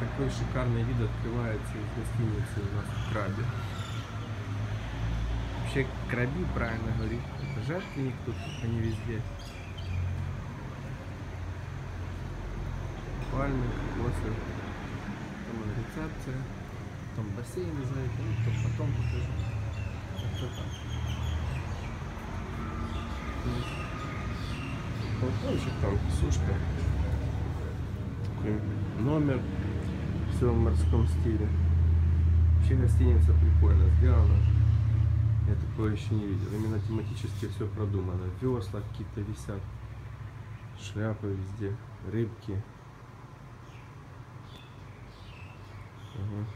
такой шикарный вид открывается из гостиницы у нас в Крабе. Вообще Краби правильно говорит. Это жертвенник тут, они везде. Пальмы, кокосы. Там рецепция. Там бассейн за. Ну, то потом покажу. Как-то так. Есть Балкончик там, сушка. Такой номер. Все в морском стиле. Вообще гостиница прикольно сделана. Я такое еще не видел. Именно тематически все продумано. Весла какие-то висят. Шляпы везде. Рыбки. Ага.